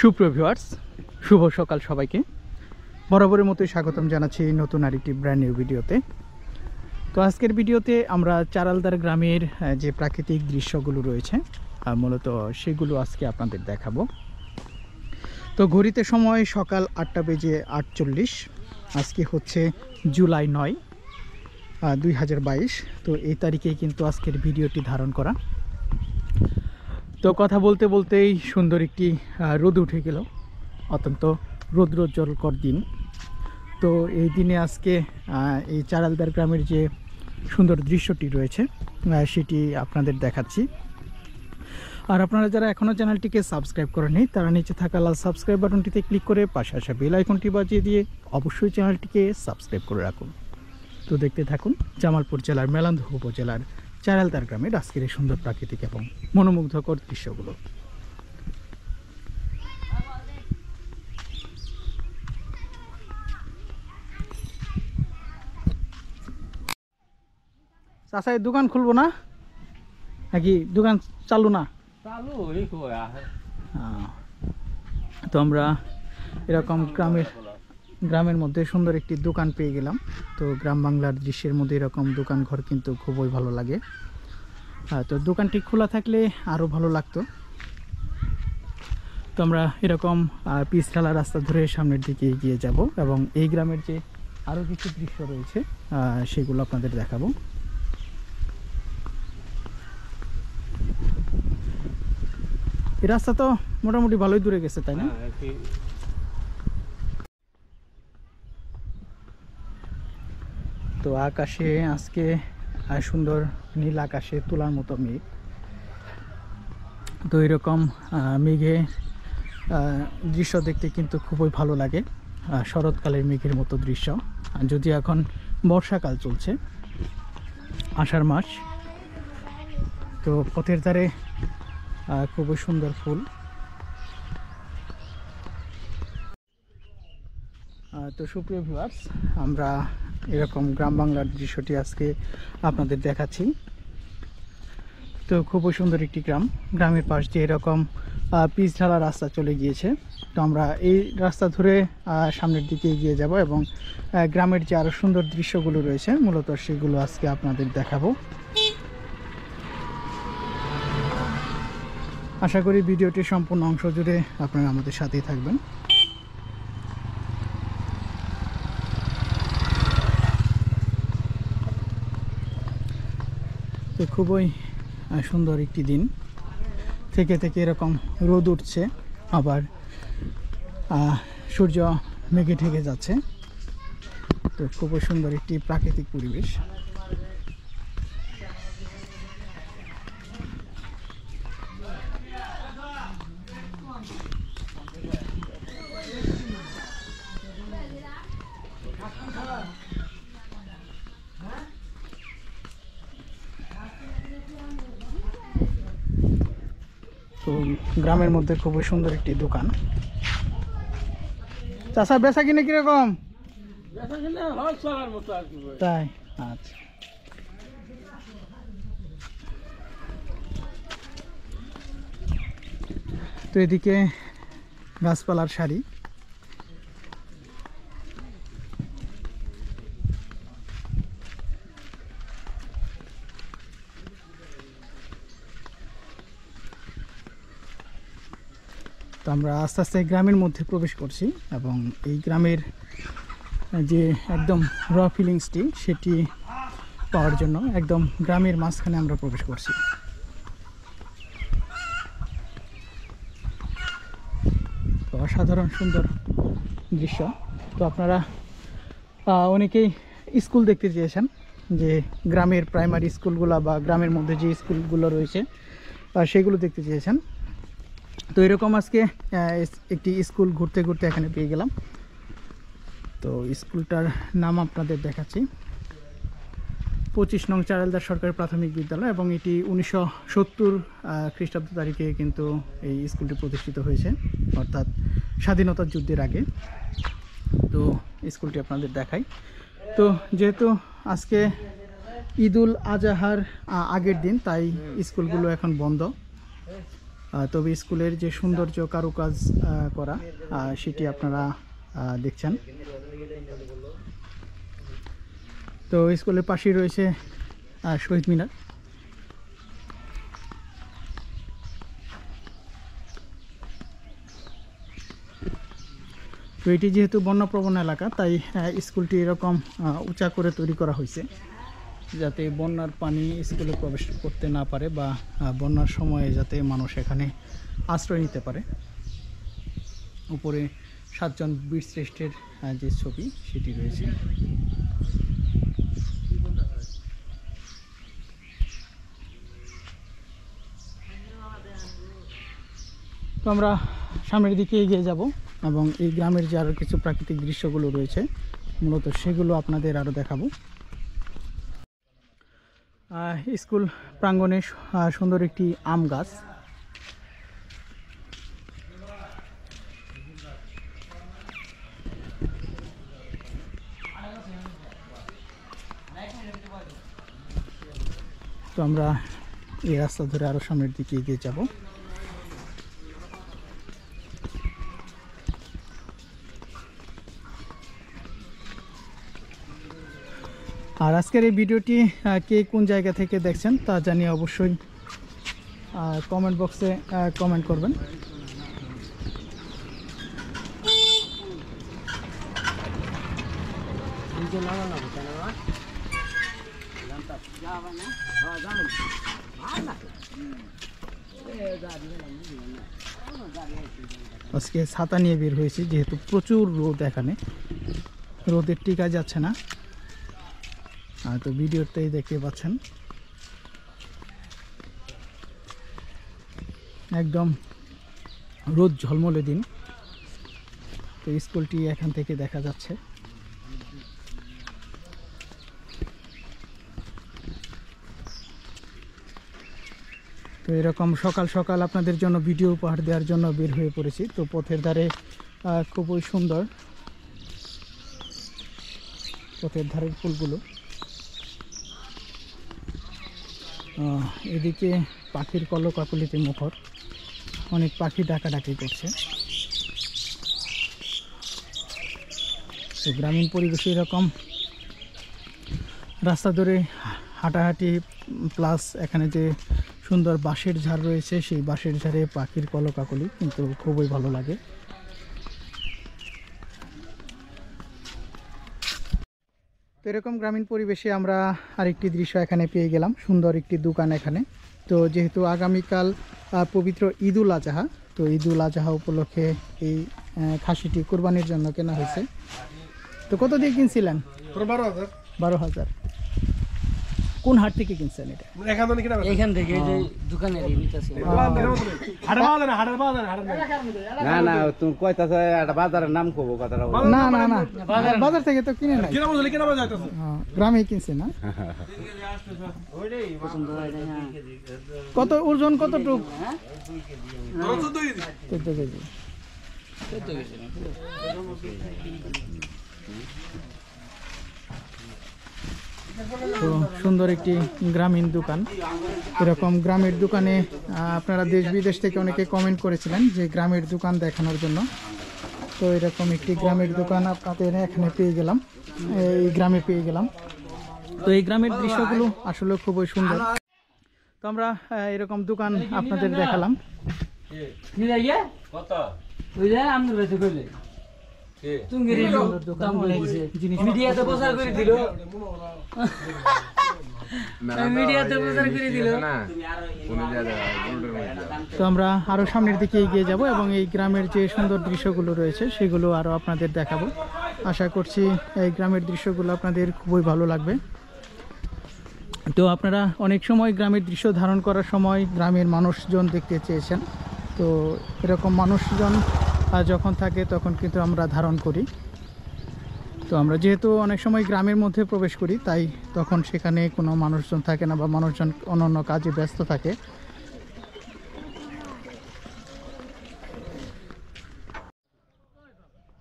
সুপ্রিয় ভিউয়ার্স শুভ সকাল সবাইকে। বরাবরের মতোই স্বাগতম জানাচ্ছি নতুন আরেকটি ব্র্যান্ড নিউ ভিডিওতে। তো আজকের ভিডিওতে আমরা চারালদার গ্রামের যে প্রাকৃতিক দৃশ্যগুলো রয়েছে মূলত সেগুলো আজকে আপনাদের দেখাবো। তো ঘড়িতে সময় সকাল আটটা বেজে আটচল্লিশ, আজকে হচ্ছে জুলাই নয় দুই তো এই তারিখেই কিন্তু আজকের ভিডিওটি ধারণ করা। তো কথা বলতে বলতেই সুন্দর একটি রোদ উঠে গেল। অত্যন্ত রৌদ্রোজ্জ্বলকর দিন। তো এই দিনে আজকে এই চারালদার গ্রামের যে সুন্দর দৃশ্যটি রয়েছে সেটি আপনাদের দেখাচ্ছি। আর আপনারা যারা এখনও চ্যানেলটিকে সাবস্ক্রাইব করেনি তারা নিচে থাকা লাল সাবস্ক্রাইব বাটনটিতে ক্লিক করে পাশে আসা বেল আইকনটি বাজিয়ে দিয়ে অবশ্যই চ্যানেলটিকে সাবস্ক্রাইব করে রাখুন। তো দেখতে থাকুন জামালপুর জেলার মেলান্দহ উপজেলার চারালদার গ্রামের আজকের এই সুন্দর প্রাকৃতিক এবং মনোমুগ্ধকর দৃশ্যগুলো। চাষা দোকান খুলবো না? নাকি দোকান চালু না? চালু তো আমরা এরকম গ্রামের গ্রামের মধ্যে সুন্দর একটি দোকান পেয়ে গেলাম। তো গ্রাম বাংলার দৃশ্যের মধ্যে এরকম দোকান ঘর কিন্তু খুবই ভালো লাগে। তো দোকানটি খোলা থাকলে আরও ভালো লাগতো। তো আমরা এরকম পিচঢালা রাস্তা ধরে সামনের দিকে এগিয়ে যাব এবং এই গ্রামের যে আরও কিছু দৃশ্য রয়েছে সেগুলো আপনাদের দেখাবো। রাস্তা তো মোটামুটি ভালোই দূরে গেছে, তাই না হ্যাঁ, কি- তো আকাশে আজকে সুন্দর নীল আকাশে তোলার মতো মেঘ। তো এরকম মেঘে দৃশ্য দেখতে কিন্তু খুবই ভালো লাগে শরৎকালের মেঘের মতো দৃশ্য। যদি এখন বর্ষাকাল চলছে, আষাঢ় মাস, তো পথের ধারে খুবই সুন্দর ফুল। তো সুপ্রিয় ভিউয়ার্স আমরা এরকম গ্রাম বাংলার দৃশ্যটি আজকে আপনাদের দেখাচ্ছি। তো খুবই সুন্দর একটি গ্রাম। গ্রামের পাশ দিয়ে এরকম পিচ ঢালা রাস্তা চলে গিয়েছে। তো আমরা এই রাস্তা ধরে সামনের দিকে এগিয়ে যাব এবং গ্রামের যে আরও সুন্দর দৃশ্যগুলো রয়েছে, মূলত সেগুলো আজকে আপনাদের দেখাবো। আশা করি ভিডিওটির সম্পূর্ণ অংশ জুড়ে আপনারা আমাদের সাথেই থাকবেন। তো খুবই সুন্দর একটি দিন। থেকে থেকে এরকম রোদ উঠছে, আবার সূর্য মেঘে ঢেকে যাচ্ছে। তো খুবই সুন্দর একটি প্রাকৃতিক পরিবেশ তো গ্রামের মধ্যে খুবই সুন্দর একটি দোকান। চাষা, বেচা কিনে কীরকম। তাই? আচ্ছা। তো এদিকে গাছপালার সারি। তো আমরা আস্তে আস্তে গ্রামের মধ্যে প্রবেশ করছি এবং এই গ্রামের যে একদম র ফিলিংসটি সেটি পাওয়ার জন্য একদম গ্রামের মাঝখানে আমরা প্রবেশ করছি। তো অসাধারণ সুন্দর দৃশ্য। তো আপনারা অনেকেই স্কুল দেখতে চেয়েছেন যে গ্রামের প্রাইমারি স্কুলগুলো বা গ্রামের মধ্যে যে স্কুলগুলো রয়েছে সেগুলো দেখতে চেয়েছেন। তো এরকম আজকে একটি স্কুল ঘুরতে ঘুরতে এখানে পেয়ে গেলাম। তো স্কুলটার নাম আপনাদের দেখাচ্ছি। পঁচিশ নং চারালদার সরকারি প্রাথমিক বিদ্যালয় এবং এটি উনিশশো সত্তর খ্রিস্টাব্দ তারিখে কিন্তু এই স্কুলটি প্রতিষ্ঠিত হয়েছে, অর্থাৎ স্বাধীনতা যুদ্ধের আগে। তো স্কুলটি আপনাদের দেখাই। তো যেহেতু আজকে ঈদুল আজহার আগের দিন, তাই স্কুলগুলো এখন বন্ধ। তবে স্কুলের যে সৌন্দর্য কারুকাজ করা সেটি আপনারা দেখছেন। তো স্কুলের পাশেই রয়েছে শহীদ মিনার। তো এটি যেহেতু বন্যাপ্রবণ এলাকা, তাই স্কুলটি এরকম উঁচা করে তৈরি করা হয়েছে। যাতে বন্যার পানি স্কুলে প্রবেশ করতে না পারে বা বন্যার সময়ে যাতে মানুষ এখানে আশ্রয় নিতে পারে। উপরে সাতজন বীরশ্রেষ্ঠের যে ছবি সেটি রয়েছে। তো আমরা সামনের দিকে এগিয়ে যাব এবং এই গ্রামের যে আরও কিছু প্রাকৃতিক দৃশ্যগুলো রয়েছে, মূলত সেগুলো আপনাদের আরও দেখাবো। স্কুল প্রাঙ্গণে সুন্দর একটি আম গাছ। তো আমরা এই রাস্তা ধরে আরও সামনের দিকে এগিয়ে যাব। আর আজকের এই ভিডিওটি কে কোন জায়গা থেকে দেখছেন তা জানিয়ে অবশ্যই কমেন্ট বক্সে কমেন্ট করবেন। আজকে ছাতা নিয়ে বের হয়েছি, যেহেতু প্রচুর রোদ এখানে। রোদের টিকা যাচ্ছে না। তো ভিডিওতেই দেখতে পাচ্ছেন। একদম রোদ ঝলমলে দিন। তো স্কুলটি এখান থেকে দেখা যাচ্ছে। তো এরকম সকাল সকাল আপনাদের জন্য ভিডিও উপহার দেওয়ার জন্য বের হয়ে পড়েছি। তো পথের ধারে খুবই সুন্দর। পথের ধারের ফুলগুলো। এদিকে পাখির কলকাকলিতে মুখর। অনেক পাখি ডাকাডাকি করছে। তো গ্রামীণ পরিবেশে এরকম রাস্তা ধরে হাঁটাহাঁটি প্লাস এখানে যে সুন্দর বাঁশের ঝাড় রয়েছে, সেই বাঁশের ঝাড়ে পাখির কলকাকলি কিন্তু খুবই ভালো লাগে। এরকম গ্রামীণ পরিবেশে আমরা আরেকটি দৃশ্য এখানে পেয়ে গেলাম সুন্দর একটি দোকান এখানে। তো যেহেতু আগামীকাল পবিত্র ঈদুল আজহা তো ঈদুল আজহা উপলক্ষে এই খাসিটি কোরবানির জন্য কেনা হয়েছে। তো কত দিয়ে কিনছিলেন? বারো হাজার। বারো হাজার। কোন হাট থেকে কিনছেন এটা? এখান থেকে কিনা এখান থেকে এই যে দোকানের নিতেছে হাটের পাওয়া যায় না যায় না না না তুমি কইতাছ একটা বাজারের নাম কব কথাটা না না না বাজার থেকে তো কিনে না কিনা কিনা যাইতেছে। হ্যাঁ, গ্রামে কিনছে না? পছন্দ হয় না হ্যাঁ কত ওজন কতটুক চোদ্দ কেজি। চোদ্দ কেজি। তো সুন্দর একটি গ্রামীণ দোকান। এরকম গ্রামের দোকানে আপনারা দেশ বিদেশ থেকে অনেকে কমেন্ট করেছিলেন যে গ্রামের দোকান দেখানোর জন্য। তো এরকম একটি গ্রামের দোকান আপনাদের এখানে পেয়ে গেলাম। এই গ্রামে পেয়ে গেলাম। তো এই গ্রামের দৃশ্যগুলো আসলে খুবই সুন্দর। তো আমরা এরকম দোকান আপনাদের দেখালাম। লাগে কত? দাম মিডিয়াতে প্রচার করে দিল। তো আমরা আরও সামনের দিকে এগিয়ে যাব এবং এই গ্রামের যে সুন্দর দৃশ্যগুলো রয়েছে সেগুলো আরও আপনাদের দেখাবো। আশা করছি এই গ্রামের দৃশ্যগুলো আপনাদের খুবই ভালো লাগবে। তো আপনারা অনেক সময় গ্রামের দৃশ্য ধারণ করার সময় গ্রামের মানুষজন দেখতে চেয়েছেন। তো এরকম মানুষজন যখন থাকে তখন কিন্তু আমরা ধারণ করি। তো আমরা যেহেতু অনেক সময় গ্রামের মধ্যে প্রবেশ করি, তাই তখন সেখানে কোনো মানুষজন থাকে না বা মানুষজন অন্য কাজে ব্যস্ত থাকে।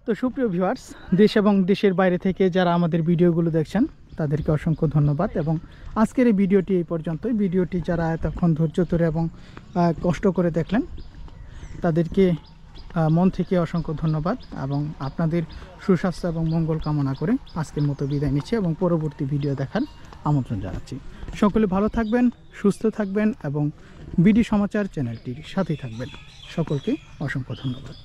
তো সুপ্রিয় ভিউয়ার্স দেশ এবং দেশের বাইরে থেকে যারা আমাদের ভিডিওগুলো দেখছেন, তাদেরকে অসংখ্য ধন্যবাদ এবং আজকের এই ভিডিওটি এই পর্যন্তই। ভিডিওটি যারা এতক্ষণ ধৈর্য ধরে এবং কষ্ট করে দেখলেন, তাদেরকে মন থেকে অসংখ্য ধন্যবাদ এবং আপনাদের সুস্বাস্থ্য এবং মঙ্গল কামনা করে আজকের মতো বিদায় নিচ্ছি এবং পরবর্তী ভিডিও দেখার আমন্ত্রণ জানাচ্ছি। সকলে ভালো থাকবেন, সুস্থ থাকবেন এবং বিডি সমাচার চ্যানেলটির সাথেই থাকবেন। সকলকে অসংখ্য ধন্যবাদ।